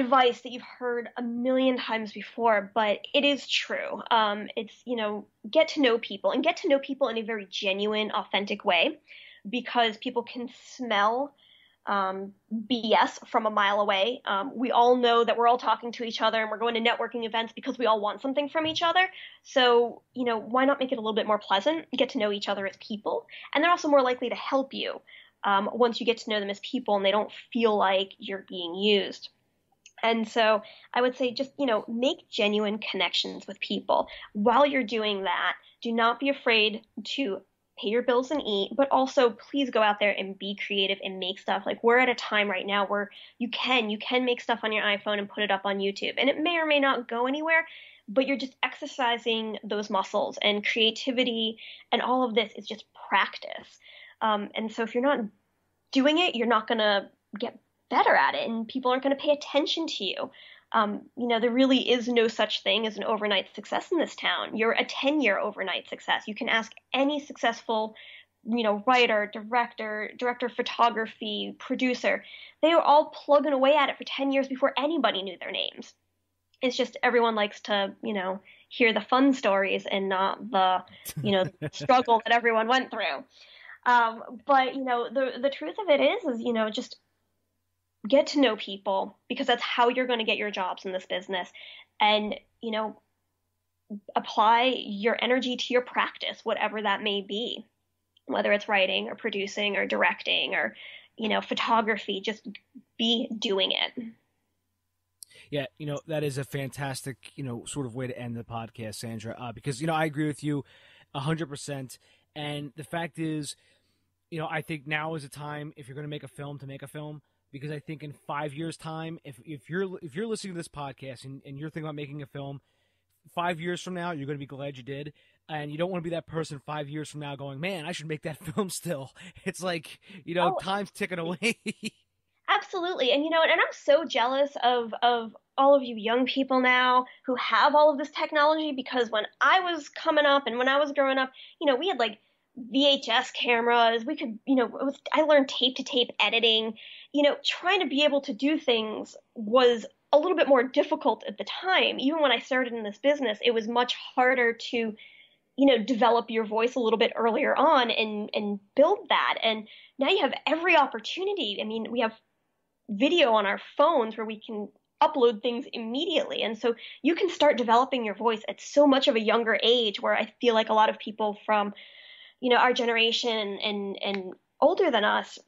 advice that you've heard a million times before, but it is true. Um, it's, you know, get to know people and get to know people in a very genuine, authentic way because people can smell um, BS from a mile away. Um, we all know that we're all talking to each other and we're going to networking events because we all want something from each other. So, you know, why not make it a little bit more pleasant? Get to know each other as people. And they're also more likely to help you um, once you get to know them as people and they don't feel like you're being used. And so I would say just, you know, make genuine connections with people. While you're doing that, do not be afraid to pay your bills and eat, but also please go out there and be creative and make stuff. Like we're at a time right now where you can, you can make stuff on your iPhone and put it up on YouTube. And it may or may not go anywhere, but you're just exercising those muscles and creativity and all of this is just practice. Um, and so if you're not doing it, you're not going to get better at it and people aren't going to pay attention to you. Um, you know, there really is no such thing as an overnight success in this town. You're a 10 year overnight success. You can ask any successful, you know, writer, director, director of photography, producer. They were all plugging away at it for 10 years before anybody knew their names. It's just everyone likes to, you know, hear the fun stories and not the, you know, [laughs] struggle that everyone went through. Um, but you know, the the truth of it is, is you know, just get to know people because that's how you're going to get your jobs in this business. And you know apply your energy to your practice whatever that may be. Whether it's writing or producing or directing or you know photography just be doing it. Yeah you know that is a fantastic you know sort of way to end the podcast sandra uh, because you know i agree with you 100% and the fact is you know i think now is a time if you're going to make a film to make a film because I think in five years' time, if if you're if you're listening to this podcast and, and you're thinking about making a film, five years from now, you're going to be glad you did, and you don't want to be that person five years from now going, "Man, I should make that [laughs] film still." It's like you know, oh, time's ticking away. [laughs] absolutely, and you know, and I'm so jealous of of all of you young people now who have all of this technology because when I was coming up and when I was growing up, you know, we had like VHS cameras. We could, you know, it was I learned tape to tape editing. You know, trying to be able to do things was a little bit more difficult at the time. Even when I started in this business, it was much harder to, you know, develop your voice a little bit earlier on and and build that. And now you have every opportunity. I mean, we have video on our phones where we can upload things immediately. And so you can start developing your voice at so much of a younger age where I feel like a lot of people from you know, our generation and and older than us,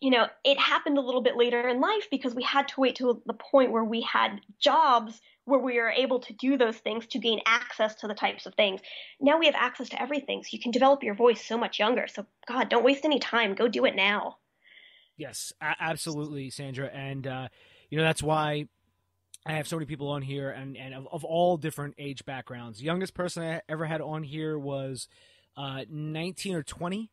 you know, it happened a little bit later in life because we had to wait to the point where we had jobs where we were able to do those things to gain access to the types of things. Now we have access to everything, so you can develop your voice so much younger. So God, don't waste any time. Go do it now. Yes, absolutely, Sandra, and uh, you know that's why I have so many people on here, and and of, of all different age backgrounds. The youngest person I ever had on here was uh, 19 or 20,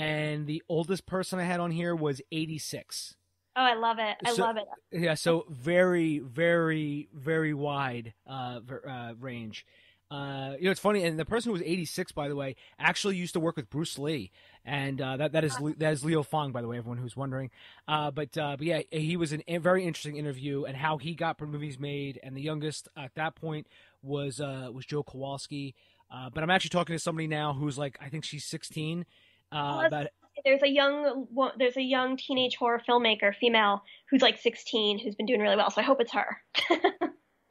and the oldest person I had on here was 86. Oh, I love it! I so, love it. Yeah, so very, very, very wide uh, uh, range. Uh, you know, it's funny, and the person who was 86, by the way, actually used to work with Bruce Lee, and uh, that that is that is Leo Fong, by the way, everyone who's wondering. Uh, but uh, but yeah, he was an, a very interesting interview, and how he got movies made, and the youngest at that point was uh, was Joe Kowalski. Uh, but I'm actually talking to somebody now who's like, I think she's 16. Uh, well, there's a young there's a young teenage horror filmmaker, female, who's like 16, who's been doing really well. So I hope it's her.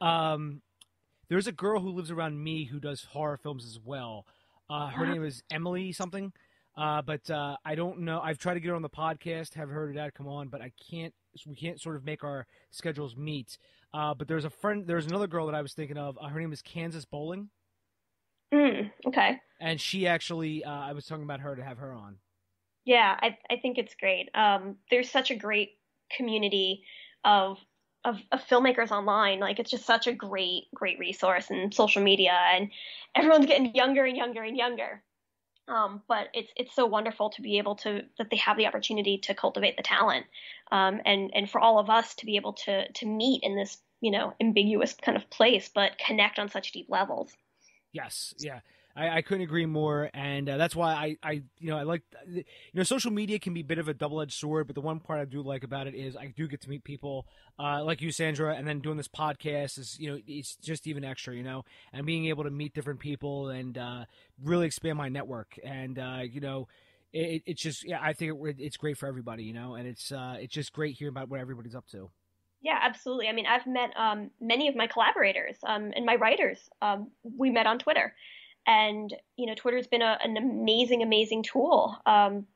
[laughs] um, there's a girl who lives around me who does horror films as well. Uh, her name is Emily something. Uh, but uh, I don't know. I've tried to get her on the podcast, have heard her dad come on, but I can't. We can't sort of make our schedules meet. Uh, but there's a friend. There's another girl that I was thinking of. Uh, her name is Kansas Bowling. Mm, okay. And she actually, uh, I was talking about her to have her on. Yeah, I I think it's great. Um, there's such a great community of of, of filmmakers online. Like it's just such a great, great resource and social media and everyone's getting younger and younger and younger. Um, but it's it's so wonderful to be able to that they have the opportunity to cultivate the talent, um, and and for all of us to be able to to meet in this you know ambiguous kind of place, but connect on such deep levels. Yes, yeah. I, I couldn't agree more, and uh, that's why I, I, you know, I like, you know, social media can be a bit of a double-edged sword, but the one part I do like about it is I do get to meet people uh, like you, Sandra, and then doing this podcast is, you know, it's just even extra, you know, and being able to meet different people and uh, really expand my network, and uh, you know. It, it's just, yeah, I think it, it's great for everybody, you know, and it's uh, it's just great hearing about what everybody's up to. Yeah, absolutely. I mean, I've met um, many of my collaborators um, and my writers. Um, we met on Twitter, and, you know, Twitter's been a, an amazing, amazing tool, um,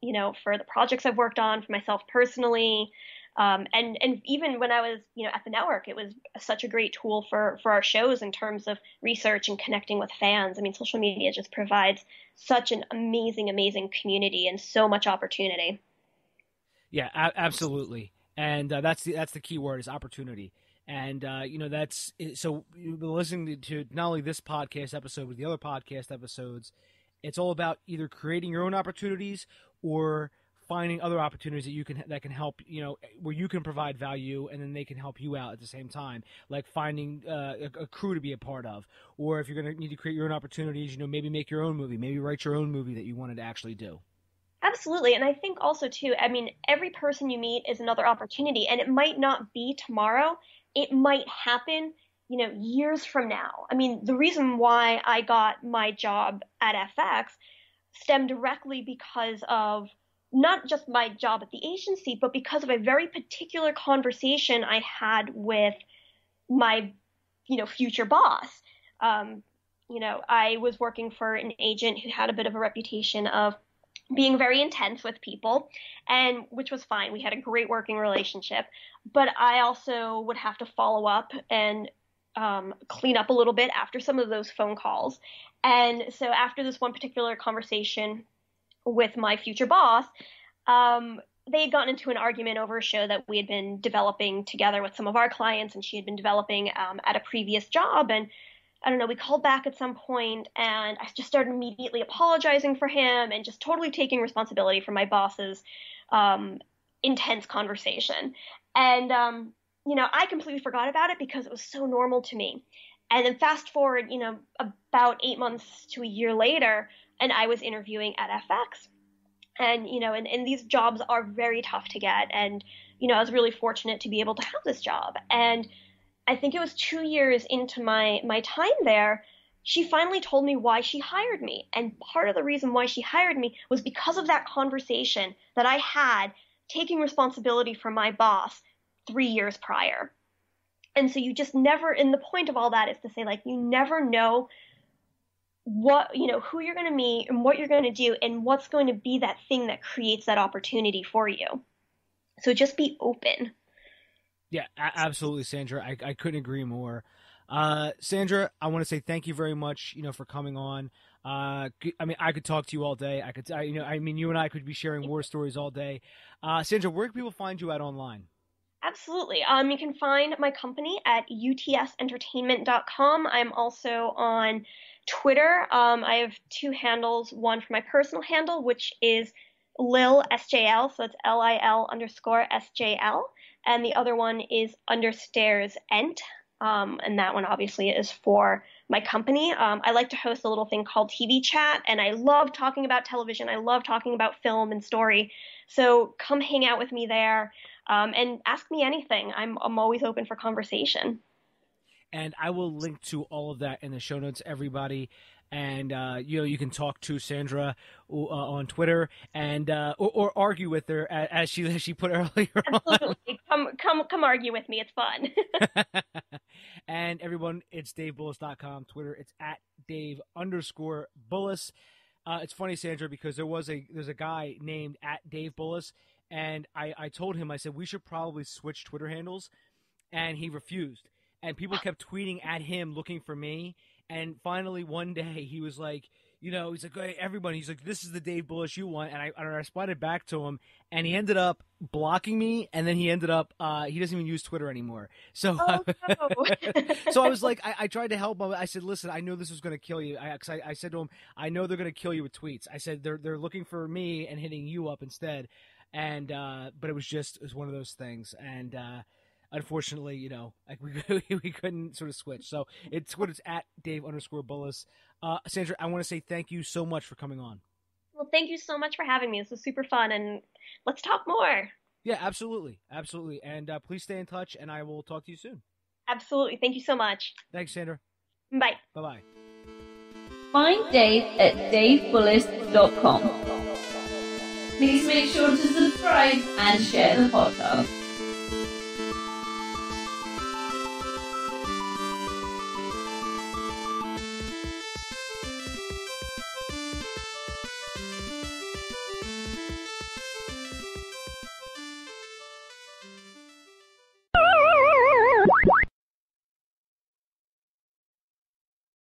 you know, for the projects I've worked on, for myself personally. Um, and, and even when I was, you know, at the network, it was such a great tool for, for our shows in terms of research and connecting with fans. I mean, social media just provides such an amazing, amazing community and so much opportunity. Yeah, a- absolutely. And uh, that's the, that's the key word is opportunity. And uh, you know that's so you've been listening to not only this podcast episode but the other podcast episodes. It's all about either creating your own opportunities or finding other opportunities that you can that can help you know where you can provide value and then they can help you out at the same time. Like finding uh, a, a, crew to be a part of. Or if you're going to need to create your own opportunities you know maybe make your own movie maybe write your own movie that you wanted to actually do Absolutely. And I think also, too, I mean, every person you meet is another opportunity, and it might not be tomorrow it might happen, you know, years from now. I mean, the reason why I got my job at FX stemmed directly because of not just my job at the agency, but because of a very particular conversation I had with my, you know, future boss. Um, you know, I was working for an agent who had a bit of a reputation of being very intense with people and which was fine. We had a great working relationship. But i also would have to follow up and um, clean up a little bit after some of those phone calls. And so after this one particular conversation with my future boss um, they had gotten into an argument over a show that we had been developing together with some of our clients and she had been developing um, at a previous job. And I don't know, we called back at some point and I just started immediately apologizing for him and just totally taking responsibility for my boss's um, intense conversation. And, um, you know, I completely forgot about it because it was so normal to me. And then fast forward, you know, about eight months to a year later, and I was interviewing at FX. And, you know, and, and these jobs are very tough to get. And, you know, I was really fortunate to be able to have this job. And, I think it was two years into my my time there, she finally told me why she hired me. And part of the reason why she hired me was because of that conversation that I had taking responsibility for my boss three years prior. And so you just never, and the point of all that is to say, like, you never know what, you know, who you're going to meet and what you're going to do and what's going to be that thing that creates that opportunity for you. So just be open. Yeah, absolutely, Sandra. I, I couldn't agree more. Uh, Sandra, I want to say thank you very much. You know, for coming on. Uh, I mean, I could talk to you all day. I could, I, you know, I mean, you and I could be sharing war stories all day. Uh, Sandra, where can people find you at online? Absolutely. Um, you can find my company at utsentertainment.com. I'm also on Twitter. Um, I have two handles. One for my personal handle, which is Lil SJL, so it's L I L underscore SJL and the other one is Understairs Ent. um, and that one obviously is for my company. Um, I like to host a little thing called TV Chat, and I love talking about television. I love talking about film and story. So come hang out with me there um, and ask me anything. I'm I'm always open for conversation. And I will link to all of that in the show notes, everybody and uh, you know you can talk to Sandra uh, on Twitter and uh, or, or, argue with her as she as she put [laughs] earlier. Absolutely, come come come argue with me. It's fun. [laughs] and everyone, it's DaveBullis.com. Twitter, it's at Dave underscore Bullis. Uh, it's funny, Sandra, because there was a there's a guy named at Dave Bullis, and I I told him I said we should probably switch Twitter handles, and he refused. And people kept tweeting at him looking for me, and finally, one day, he was like, you know, he's like, hey, everybody, he's like, this is the Dave Bullis you want. And I, I responded back to him, and he ended up blocking me, and then he ended up, uh, he doesn't even use Twitter anymore. So, oh, no. [laughs] so I was like, I, I, tried to help him. I said, listen, I know this was going to kill you. I, I, I said to him, I know they're going to kill you with tweets. I said, they're, they're looking for me and hitting you up instead. And, uh, but it was just, it was one of those things. And, uh, unfortunately, you know, like we [laughs] we couldn't sort of switch. So it's what it's at Dave underscore Bullis. Uh, Sandra, I want to say thank you so much for coming on. Well, thank you so much for having me. This was super fun, and let's talk more. Yeah, absolutely, absolutely, and uh, please stay in touch, and I will talk to you soon. Absolutely, thank you so much. Thanks, Sandra. Bye. Bye bye. Find Dave at davebullis.com. Please make sure to subscribe and share the podcast.